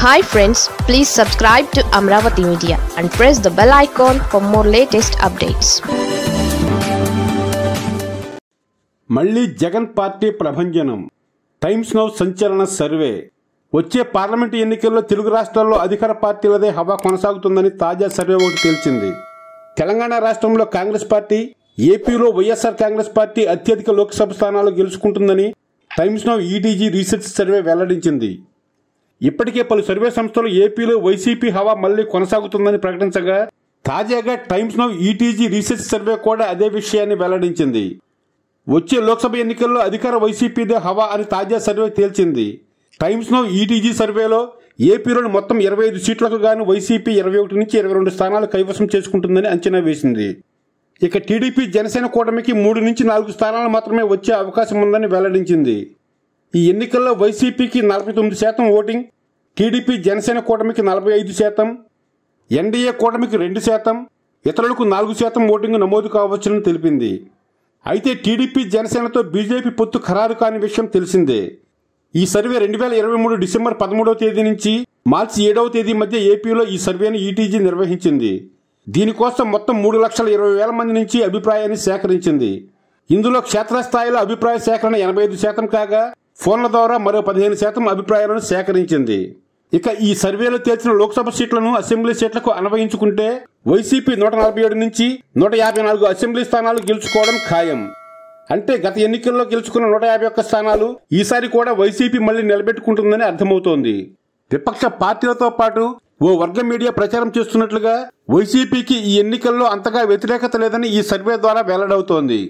Hi friends please subscribe to Amaravati media and press the bell icon for more latest updates మళ్ళీ Jagan party ప్రభంజనం. Times Now సంచలన survey. వచ్చే parliament ఎన్నికల్లో తెలుగు రాష్ట్రాల్లో అధికార పార్టీలదే హవా కొనసాగుతుందని తాజా సర్వే ఒకటి తేల్చింది. తెలంగాణ రాష్ట్రంలో కాంగ్రెస్ పార్టీ ఏపీలో వైఎస్ఆర్ కాంగ్రెస్ పార్టీ అత్యధిక లోక్సభ స్థానాలు గెలుచుకుంటుందని Times Now ETG research survey వెల్లడించింది. ఇప్పటికే పలు సర్వే సంస్థలు ఏపీలో వైసీపీ హవా మళ్ళీ కొనసాగుతుందని ప్రకటించగా తాజాగా Times Now ETG research survey కూడా అదే విషయాన్ని వెల్లడించింది. వచ్చే లోక్సభ ఎన్నికల్లో అధికార వైసీపీదే హవా అని తాజా సర్వే తేల్చింది. టైమ్స్ నౌ ఈటీజీ సర్వేలో ఏపీలోని మొత్తం ఇరవై ఐదు సీట్లకు గాను వైసీపీ ఇరవై ఒకటి నుంచి ఇరవై రెండు స్థానాలు కైవసం చేసుకుంటుందని అంచనా వేసింది. ఇక టీడీపీ జనసేన కూటమికి మూడు నుంచి నాలుగు స్థానాలు మాత్రమే వచ్చే అవకాశం ఉందని వెల్లడించింది. ఈ ఎన్నికల్లో వైసీపీకి నలభై తొమ్మిది శాతం ఓటింగ్ టీడీపీ జనసేన కూటమికి నలభై ఐదు శాతం ఎన్డీఏ కూటమికి రెండు శాతం ఇతరులకు నాలుగు శాతం ఓటింగ్ నమోదు కావచ్చునని తెలిపింది. అయితే టీడీపీ జనసేనతో బీజేపీ పొత్తు ఖరారు కాని విషయం తెలిసిందే. ఈ సర్వే రెండు వేల ఇరవై మూడు డిసెంబర్ పదమూడవ తేదీ నుంచి మార్చి ఏడవ తేదీ మధ్య ఏపీలో ఈ సర్వేను ఈటీజీ నిర్వహించింది. దీనికోసం మొత్తం మూడు లక్షల ఇరవై వేల మంది నుంచి అభిప్రాయాన్ని సేకరించింది. ఇందులో క్షేత్రస్థాయిలో అభిప్రాయ సేకరణ ఎనభై ఐదు శాతం కాగా ఫోన్ల ద్వారా మరో పదిహేను శాతం అభిప్రాయాలను సేకరించింది. ఇక ఈ సర్వేలో తేల్చిన లోక్సభ సీట్లను అసెంబ్లీ సీట్లకు అన్వయించుకుంటే వైసీపీ నూట నలభై ఏడు నుంచి నూట యాభై నాలుగు అసెంబ్లీ స్థానాలు గెలుచుకోవడం ఖాయం. అంటే గత ఎన్నికల్లో గెలుచుకున్న నూట యాభై ఒక్క స్థానాలు ఈసారి కూడా వైసీపీ మళ్ళీ నిలబెట్టుకుంటుందని అర్థమవుతోంది. విపక్ష పార్టీలతో పాటు ఓ వర్గ మీడియా ప్రచారం చేస్తున్నట్లుగా వైసీపీకి ఈ ఎన్నికల్లో అంతగా వ్యతిరేకత లేదని ఈ సర్వే ద్వారా వెల్లడవుతోంది.